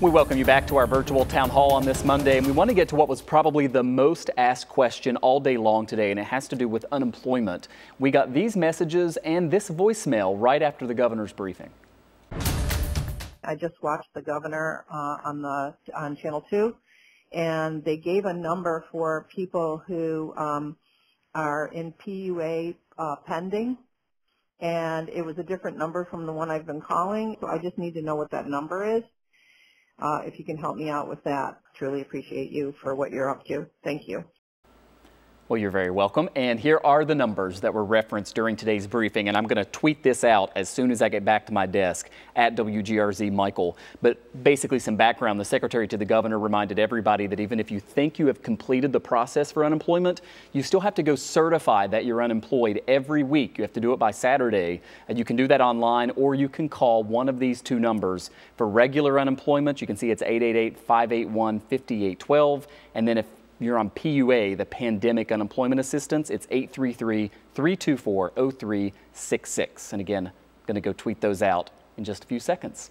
We welcome you back to our virtual town hall on this Monday, and we want to get to what was probably the most asked question all day long today, and it has to do with unemployment. We got these messages and this voicemail right after the governor's briefing. I just watched the governor uh, on the on Channel Two, and they gave a number for people who um, are in PUA uh, pending, and it was a different number from the one I've been calling. So I just need to know what that number is. Uh, if you can help me out with that, truly appreciate you for what you're up to. Thank you. Well, you're very welcome. And here are the numbers that were referenced during today's briefing. And I'm going to tweet this out as soon as I get back to my desk at WGRZ Michael. But basically, some background. The secretary to the governor reminded everybody that even if you think you have completed the process for unemployment, you still have to go certify that you're unemployed every week. You have to do it by Saturday. And you can do that online or you can call one of these two numbers. For regular unemployment, you can see it's 888 581 5812. And then if you're on PUA, the Pandemic Unemployment Assistance, it's 833-324-0366. And again, I'm going to go tweet those out in just a few seconds.